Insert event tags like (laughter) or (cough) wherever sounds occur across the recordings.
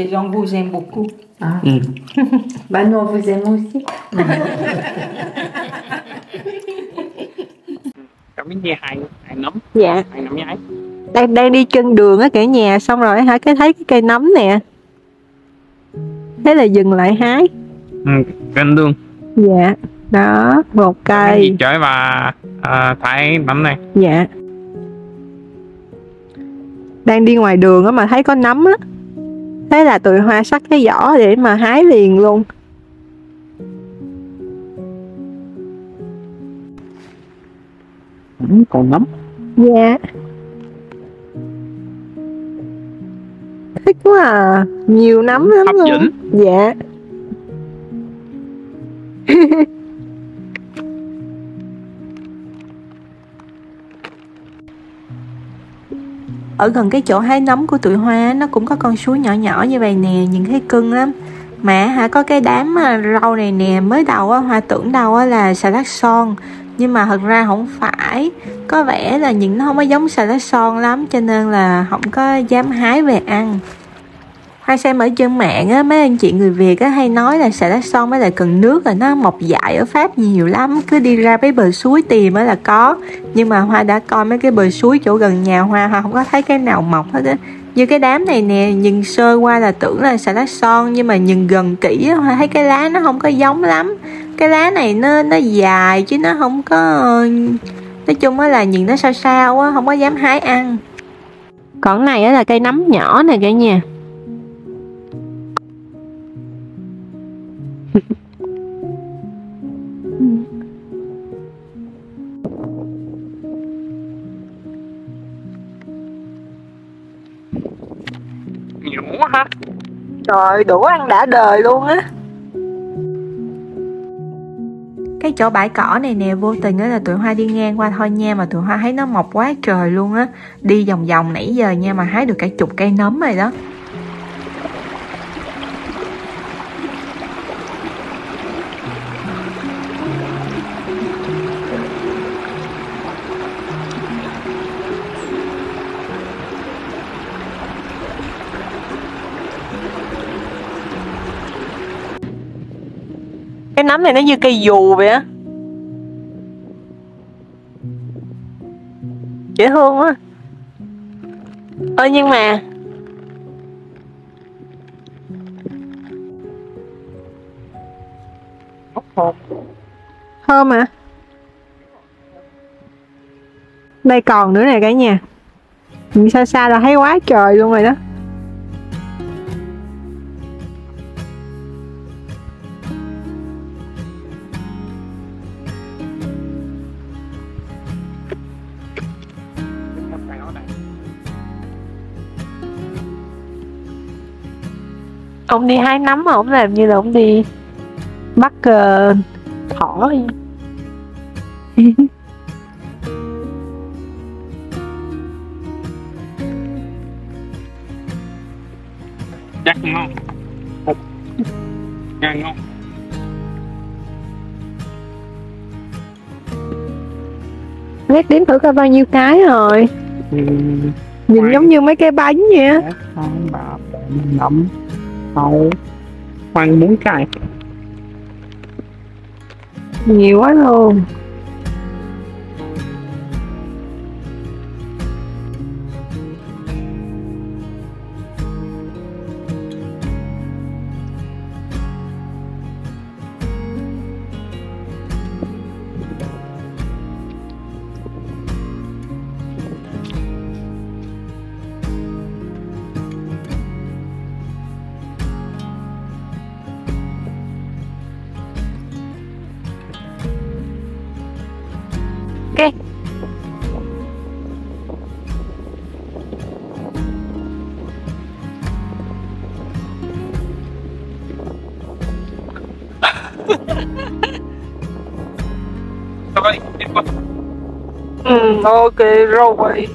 Les gens vous aiment beaucoup. À. Ừ. (laughs) Bah nous on vous aime aussi. (laughs) Cảm biết nghe hai hai nấm dạ. Hai nấm nhái đang đang đi trên đường á cả nhà xong rồi hả? Cái thấy cái cây nấm nè. Thế là dừng lại hái. Ừ, canh đường. Dạ. Đó một cây. chơi và à, thái nấm này. Dạ. Đang đi ngoài đường á mà thấy có nấm á thế là tụi hoa sắc cái giỏ để mà hái liền luôn. Ừ, còn nấm. Dạ. Thích quá à. Nhiều nấm lắm hấp luôn. dẫn. Dạ (laughs) ở gần cái chỗ hái nấm của tụi hoa nó cũng có con suối nhỏ nhỏ như vậy nè, nhìn thấy cưng lắm. Mà hả, có cái đám à, rau này nè, mới đầu á, hoa tưởng đâu á là xà lách son nhưng mà thật ra không phải. Có vẻ là nhìn nó không có giống xà lách son lắm, cho nên là không có dám hái về ăn hay xem ở trên mạng á, mấy anh chị người Việt á, hay nói là xà lách son mới là cần nước rồi nó mọc dại ở Pháp nhiều lắm cứ đi ra mấy bờ suối tìm mới là có. Nhưng mà Hoa đã coi mấy cái bờ suối chỗ gần nhà Hoa Hoa không có thấy cái nào mọc hết á. Như cái đám này nè nhìn sơ qua là tưởng là xà lách son nhưng mà nhìn gần kỹ á, Hoa thấy cái lá nó không có giống lắm. Cái lá này nó nó dài chứ nó không có nói chung á là nhìn nó sao sao á không có dám hái ăn. Còn này á là cây nấm nhỏ nè cả nhà. Trời, đủ ăn đã đời luôn á. Cái chỗ bãi cỏ này nè, vô tình á là tụi hoa đi ngang qua thôi nha, mà tụi hoa thấy nó mọc quá trời luôn á. Đi vòng vòng nãy giờ nha, mà hái được cả chục cây nấm rồi đó. Cái nấm này nó như cây dù vậy á. Dễ thương quá. Ơ, nhưng mà hốc hồn thơm à đây còn nữa nè cả nhà. Nhìn xa xa là thấy quá trời luôn rồi đó. Ông đi hái nấm mà ông làm như là ông đi bắt uh, thỏ vậy. (laughs) chắc ngon ngon ngon Lát đếm thử coi bao nhiêu cái rồi. Ừ, Nhìn Khoan. giống như mấy cái bánh vậy á. một, hai ba bốn cài. Sáu khoảng bốn cái Nhiều quá luôn. Rồi. Ừ, ok rồi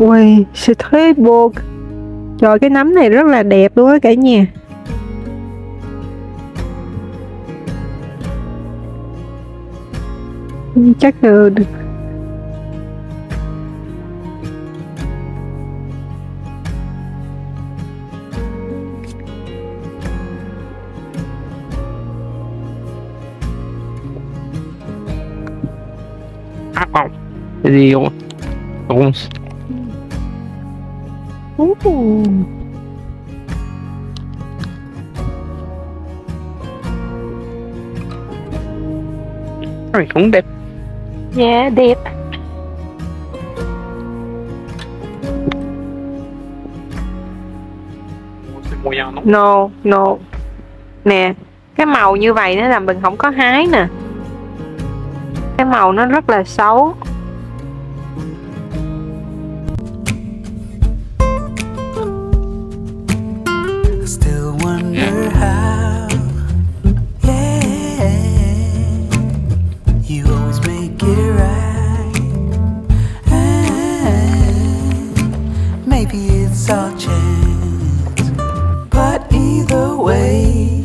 Ui, c'est très beau Trời cái nấm này rất là đẹp luôn á cả nhà. Chắc là được. À không Cái Ooh. Này cũng đẹp. Dạ đẹp. Moyen non No, no. Nè Cái màu như vậy nó làm mình không có hái nè. Cái màu nó rất là xấu maybe it's our chance, but either way,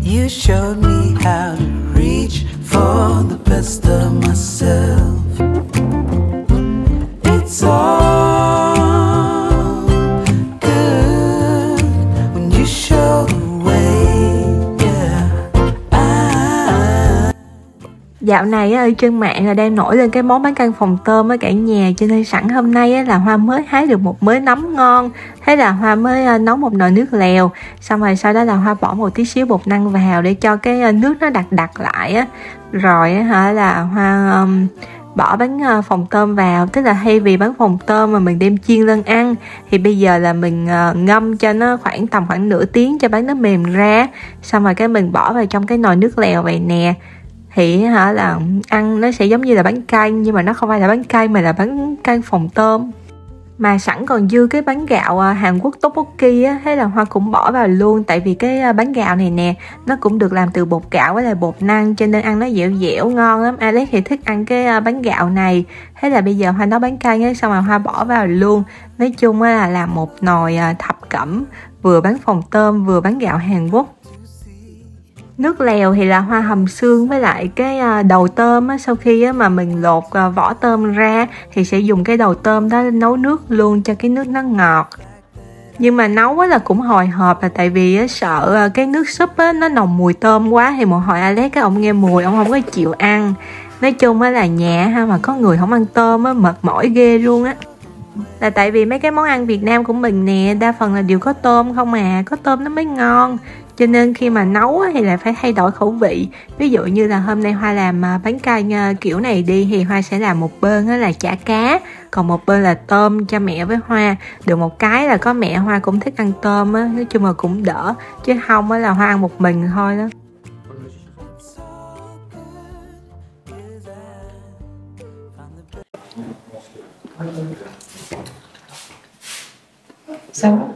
you showed me how to reach for the best of myself. Dạo này ở trên mạng là đang nổi lên cái món bánh căn phòng tôm ở cả nhà cho nên sẵn hôm nay là Hoa mới hái được một mớ nấm ngon. Thế là Hoa mới nấu một nồi nước lèo. Xong rồi sau đó là Hoa bỏ một tí xíu bột năng vào để cho cái nước nó đặc đặc lại á. Rồi hả, là Hoa bỏ bánh phòng tôm vào. Tức là thay vì bánh phòng tôm mà mình đem chiên lên ăn, thì bây giờ là mình ờ, ngâm cho nó khoảng tầm khoảng nửa tiếng cho bánh nó mềm ra. Xong rồi cái mình bỏ vào trong cái nồi nước lèo vậy nè thì hả, là ăn nó sẽ giống như là bánh canh, nhưng mà nó không phải là bánh canh mà là bánh canh phòng tôm. Mà sẵn còn dư cái bánh gạo à, Hàn Quốc tteokbokki á, thế là Hoa cũng bỏ vào luôn. Tại vì cái à, bánh gạo này nè, nó cũng được làm từ bột gạo với lại bột năng, cho nên ăn nó dẻo dẻo, ngon lắm. Alex thì thích ăn cái à, bánh gạo này. Thế là bây giờ Hoa nấu bánh canh á, xong rồi Hoa bỏ vào luôn. Nói chung á là làm một nồi thập cẩm, vừa bánh phòng tôm, vừa bánh gạo Hàn Quốc nước lèo thì là hoa hầm xương với lại cái à, đầu tôm á. Sau khi á, mà mình lột à, vỏ tôm ra thì sẽ dùng cái đầu tôm đó nấu nước luôn cho cái nước nó ngọt. Nhưng mà nấu là cũng hồi hộp là tại vì sợ à, cái nước súp nó nồng mùi tôm quá thì một hồi Alex cái ông nghe mùi ông không có chịu ăn. Nói chung á là nhà ha mà có người không ăn tôm á mệt mỏi ghê luôn á. Là tại vì mấy cái món ăn Việt Nam của mình nè đa phần là đều có tôm không à có tôm nó mới ngon cho nên khi mà nấu thì lại phải thay đổi khẩu vị. Ví dụ như là hôm nay hoa làm à, bánh canh à, kiểu này đi thì hoa sẽ làm một bên là chả cá còn một bên là tôm cho mẹ với hoa. Được một cái là có mẹ hoa cũng thích ăn tôm á nói chung là cũng đỡ chứ không á là hoa ăn một mình thôi đó. Ça va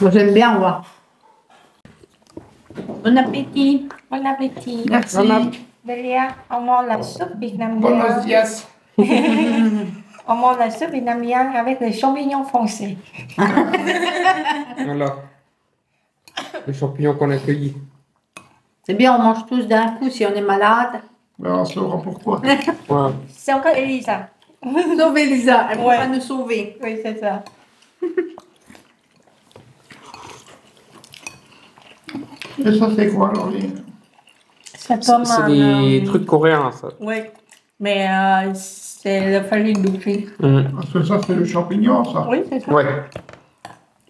Moi, j'aime bien, moi. Bon appétit. Bon appétit. Merci. Delia, on mange la soupe vietnamienne. Buenos días On mange la soupe vietnamienne avec les champignons foncés. (laughs) Voilà Les champignons qu'on a cueillis C'est bien, on mange tous d'un coup si on est malade. Ben, on saura pourquoi. (laughs) Ouais. C'est encore Elisa. Sauver Lisa, elle Ouais. va nous sauver. Oui, c'est ça. (laughs) Et ça, c'est quoi, les... C'est C'est comme c'est des euh, trucs coréens ça Oui, mais euh, c'est la farine de riz. Mhm. Parce que ça, c'est le champignon, ça. Oui, c'est ça. Ouais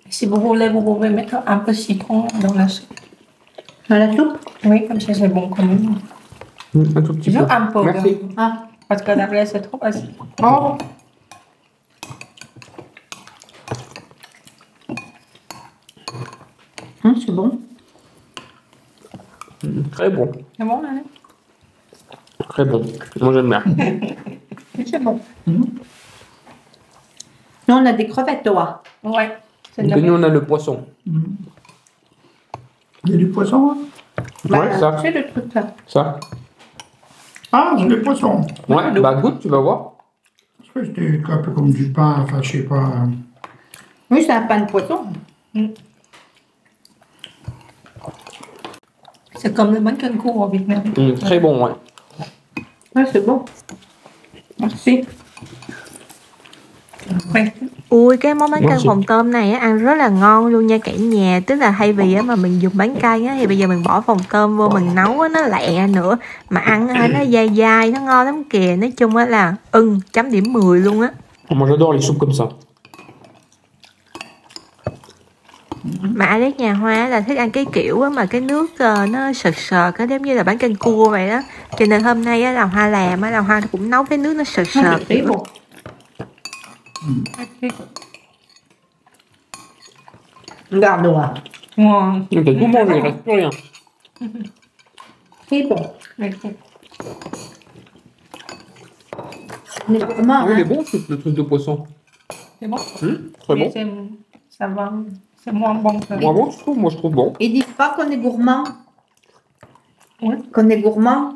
Si vous voulez, vous pouvez mettre un peu de citron dans la soupe. Dans la soupe? Oui, comme ça, c'est bon quand même. Mhm, Un tout petit peu un peu. Merci de- Ah, Parce que d'après, c'est trop facile. Oh, hum, c'est bon. Mhm, Très bon C'est bon, hein Très bon Moi j'aime bien (laughs) c'est bon. Nous, on a des crevettes, toi. Ouais. De nous on a le poisson il y a du poisson. hein? Ouais ça C'est le truc là. Ça Ah, c'est le poisson. Ouais bah goûte tu vas voir c'était un peu comme du pain, enfin, je sais pas. Oui, c'est un pain de poisson. C'est comme le bánh canh cua ở Việt Nam. Hum, très bon, ouais. Ouais, c'est bon. Merci. Khoan. Ui cái món bánh Ngon canh phồng tôm này á, ăn rất là ngon luôn nha cả nhà Tức là thay vì á, mà mình dùng bánh canh á, thì bây giờ mình bỏ phồng tôm vô mình nấu á, nó lẹ nữa Mà ăn á, nó dai dai, nó ngon lắm kìa Nói chung á là ưng, chấm điểm 10 luôn á Moi, j'adore les soupes comme ça. Mà Alex nhà Hoa là thích ăn cái kiểu á, mà cái nước ờ, nó sệt sệt á, giống như là bánh canh cua vậy đó Cho nên hôm nay á, là Hoa làm á, là Hoa cũng nấu cái nước nó sệt sệt très bon. Regarde-moi. Ngon. Il reste plus rien. Très bon. Merci. On est gourmand, Ah oui, il est bon, ce, le truc de poisson. C'est bon? Hum, très Mais bon. Ça va. C'est moins bon que Moi, bon, je trouve, moi, je trouve bon. Ils disent pas qu'on est gourmand. Oui. Qu'on est gourmand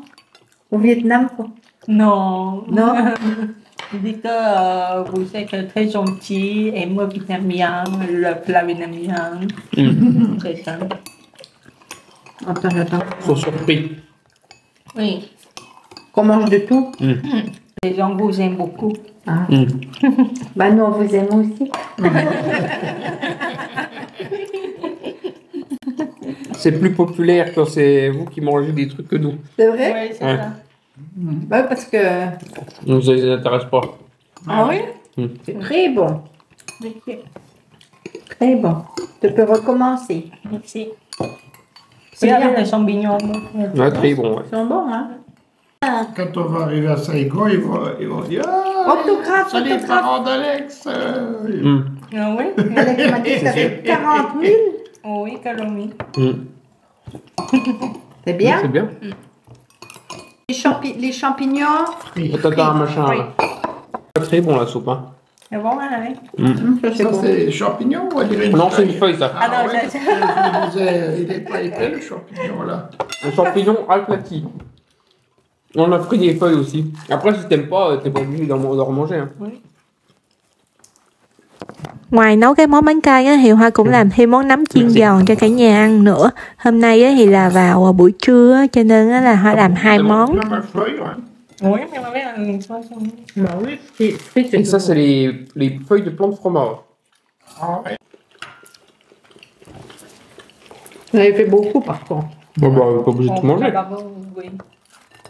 au Vietnam, quoi. Non. Non. Il dit que euh, vous êtes très gentil, aimez vietnamien, le plat vietnamien. Hum. C'est ça. Attends, attends. Ils sont surpris. Oui. Qu'on mange de tout. Les gens vous aiment beaucoup. Ah. Hum. Bah, nous, on vous aime aussi. (laughs) C'est plus populaire quand c'est vous qui mangez des trucs que nous. C'est vrai Oui, c'est Ouais. ça. Bah, parce que Donc, ça les intéresse pas. Ah oui? Mm. C'est très bon. Merci. Très bon. Tu peux recommencer. Merci. C'est bien. les champignons. Ouais, très bon, ouais. Ils sont bons, hein Quand on va arriver à Saigon, ils vont, ils vont dire Ah, Autographe, c'est les parents d'Alex. euh, Hum. Ah oui? Alex m'a dit que ça fait (laughs) 40 000. Oh oui, calomnie. Hum. C'est bien. C'est bien. Les, champi- les champignons. frits. Attends, attends, un machin. Oui. là. Pas très bon, la soupe, hein. C'est bon, hein? Hum, ça, c'est Ça, bon. c'est les champignons ou une Non, c'est une feuille ça. Ah non, ouais. c'est- Je me disais, il n'est pas épais le champignon là. Un champignon aplati. On a pris des feuilles aussi. Après, si t'aimes pas, t'es pas obligé d'en remanger. Hein. Ngoài nấu cái món bánh canh á, thì Hoa cũng làm thêm món nấm chiên giòn cho cả nhà ăn nữa Hôm nay á, thì là vào à, buổi trưa á, cho nên á, là Hoa làm hai món Et ça, c'est les, les feuilles de plante fromage. Ah. Vous avez fait beaucoup, par contre. Bon, bah, on n'est pas obligé de tout manger. Oui.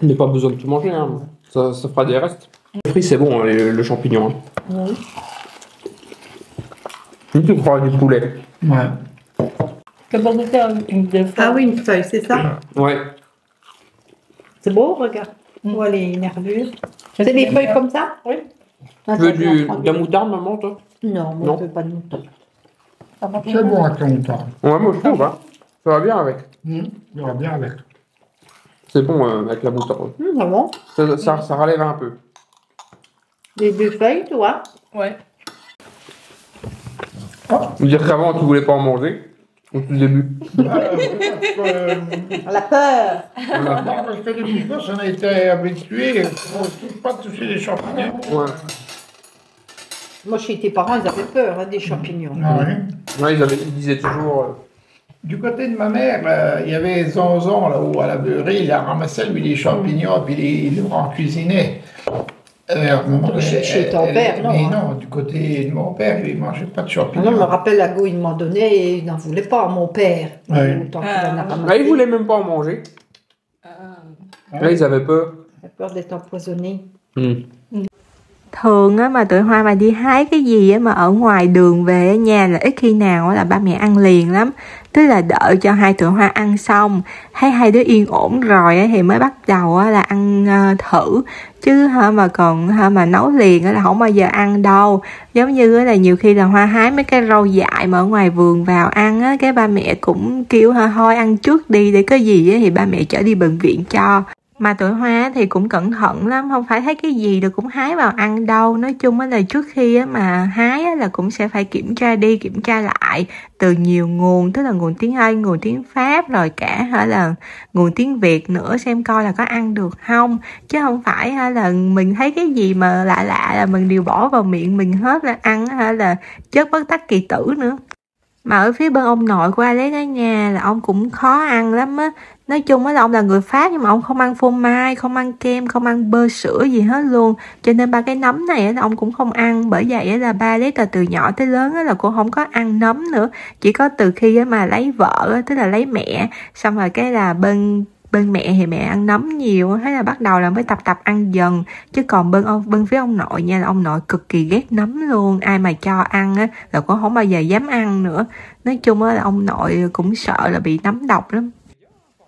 On n'est pas besoin de tout manger. Hein. Ça, ça fera des restes. Le fruit, c'est bon, hein, le, le champignon. Hein. Oui. Ni tu crois du poulet. Ouais. Que pour goûter une fois? Ah oui, une feuille, c'est ça? Ouais. C'est beau, regarde. On voit les nervures. C'est des feuilles comme ça? Oui. Attends, Tu veux du, de la moutarde, maman, toi? Non, moi, Non. je veux pas de. Ça bien. C'est bon avec ton temps. Ouais, moi, je trouve. Hein. Ça va bien avec. Hum, Il va bien avec. C'est bon euh, avec la moutarde. Bon. Ça, ça, ça relève un peu. Les deux feuilles, tu vois? Ouais. Vous dire qu'avant, tu voulais pas en manger au tout début. La peur. Voilà. non, parce que depuis que on a été habitué, on ne touche pas toucher les champignons. Ouais. Moi, chez tes parents, ils avaient peur hein, des champignons. Ah ouais. Ouais, ils, avaient, ils disaient toujours. euh, Du côté de ma mère, euh, il y avait Zonzon là-haut à la beurrée, il a ramassé lui les champignons, puis il, il en cuisinait. Euh, mon- Chez- chez ton elle- père, non, Mais hein. non, du côté de mon père, il ne mangeait pas de Ah Non, je me champignons. rappelle, la go, il m'en donnait et il n'en voulait pas, mon père. Autant qu'il Ah. en a Là, ramassé. ils voulaient même pas en manger. Ah. Là, ils avaient peur. Il a peur d'être empoisonné. Hmm. Thường á, mà tụi hoa mà đi hái cái gì á, mà ở ngoài đường về nhà là ít khi nào là ba mẹ ăn liền lắm. Tức là đợi cho hai tụi hoa ăn xong, thấy hai đứa yên ổn rồi á thì mới bắt đầu á là ăn ờ, thử. Chứ hả, mà còn, hả, mà nấu liền á là không bao giờ ăn đâu. Giống như á là nhiều khi là hoa hái mấy cái rau dại mà ở ngoài vườn vào ăn á, cái ba mẹ cũng kêu, hả, thôi ăn trước đi, để có gì á thì ba mẹ chở đi bệnh viện cho mà tụi hoa thì cũng cẩn thận lắm, không phải thấy cái gì được cũng hái vào ăn đâu. Nói chung là trước khi mà hái là cũng sẽ phải kiểm tra đi, kiểm tra lại từ nhiều nguồn, tức là nguồn tiếng anh, nguồn tiếng pháp, rồi cả hả là nguồn tiếng việt nữa, xem coi là có ăn được không. Chứ không phải là mình thấy cái gì mà lạ lạ là mình đều bỏ vào miệng mình hết là ăn hay là chất bất tắc kỳ tử nữa mà ở phía bên ông nội của Alex ở nhà là ông cũng khó ăn lắm á. Nói chung á là ông là người pháp nhưng mà ông không ăn phô mai, không ăn kem, không ăn bơ sữa gì hết luôn. Cho nên ba cái nấm này là ông cũng không ăn. Bởi vậy là ba lấy từ từ nhỏ tới lớn là cô không có ăn nấm nữa. Chỉ có từ khi mà lấy vợ tức là lấy mẹ, xong rồi cái là bên bên mẹ thì mẹ ăn nấm nhiều, thế là bắt đầu là mới tập tập ăn dần chứ còn bên ông, bên phía ông nội nha, là ông nội cực kỳ ghét nấm luôn, ai mà cho ăn á là cũng không bao giờ dám ăn nữa nói chung á là ông nội cũng sợ là bị nấm độc lắm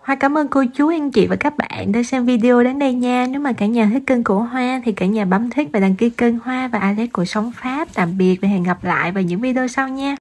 Hoa cảm ơn cô chú, anh chị và các bạn đã xem video đến đây nha. Nếu mà cả nhà thích kênh của Hoa thì cả nhà bấm thích và đăng ký kênh Hoa và Alex của Sống Pháp. Tạm biệt và hẹn gặp lại vào những video sau nha.